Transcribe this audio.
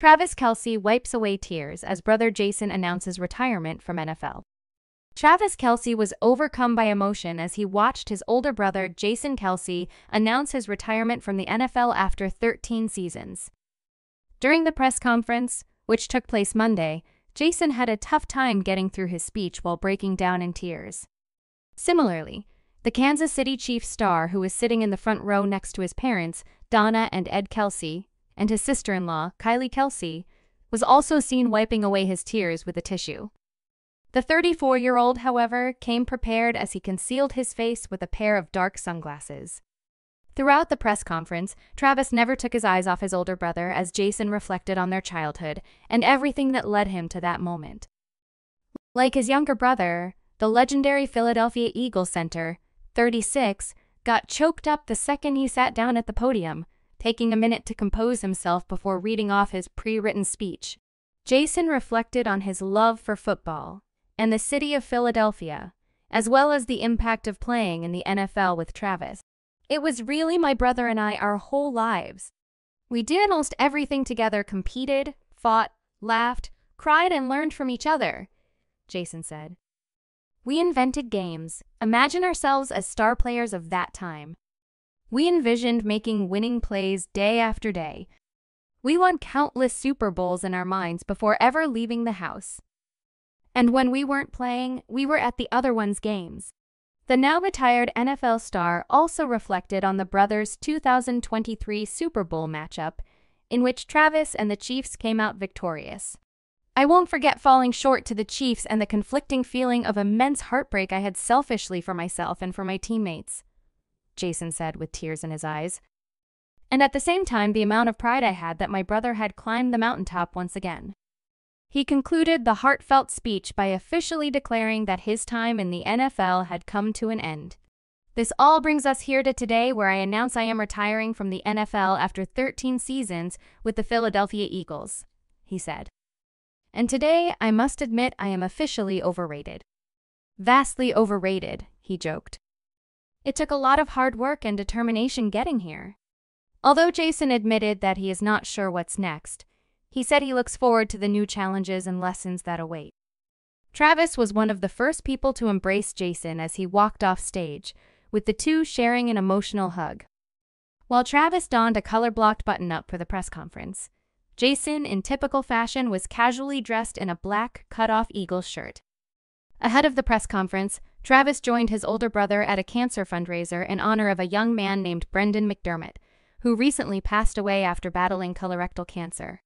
Travis Kelce wipes away tears as brother Jason announces retirement from NFL. Travis Kelce was overcome by emotion as he watched his older brother, Jason Kelce announce his retirement from the NFL after 13 seasons. During the press conference, which took place Monday, Jason had a tough time getting through his speech while breaking down in tears. Similarly, the Kansas City Chiefs star, who was sitting in the front row next to his parents, Donna and Ed Kelce, and his sister in law, Kylie Kelce, was also seen wiping away his tears with a tissue. The 34 year old, however, came prepared as he concealed his face with a pair of dark sunglasses. Throughout the press conference, Travis never took his eyes off his older brother as Jason reflected on their childhood and everything that led him to that moment. Like his younger brother, the legendary Philadelphia Eagles center, 36, got choked up the second he sat down at the podium, taking a minute to compose himself before reading off his pre written speech. Jason reflected on his love for football and the city of Philadelphia, as well as the impact of playing in the NFL with Travis. It was really my brother and I our whole lives. We did almost everything together competed, fought, laughed, cried, and learned from each other, Jason said. We invented games. Imagine ourselves as star players of that time. We envisioned making winning plays day after day. We won countless Super Bowls in our minds before ever leaving the house. And when we weren't playing, we were at the other one's games. The now retired NFL star also reflected on the brothers' 2023 Super Bowl matchup, in which Travis and the Chiefs came out victorious. I won't forget falling short to the Chiefs and the conflicting feeling of immense heartbreak I had selfishly for myself and for my teammates, Jason said with tears in his eyes. And at the same time, the amount of pride I had that my brother had climbed the mountaintop once again. He concluded the heartfelt speech by officially declaring that his time in the NFL had come to an end. This all brings us here to today, where I announce I am retiring from the NFL after 13 seasons with the Philadelphia Eagles, he said. And today, I must admit, I am officially overrated. Vastly overrated, he joked. It took a lot of hard work and determination getting here. Although Jason admitted that he is not sure what's next, he said he looks forward to the new challenges and lessons that await. Travis was one of the first people to embrace Jason as he walked off stage, with the two sharing an emotional hug. While Travis donned a color blocked button up for the press conference, Jason, in typical fashion, was casually dressed in a black, cut off Eagles shirt. Ahead of the press conference, Travis joined his older brother at a cancer fundraiser in honor of a young man named Brendan McDermott, who recently passed away after battling colorectal cancer.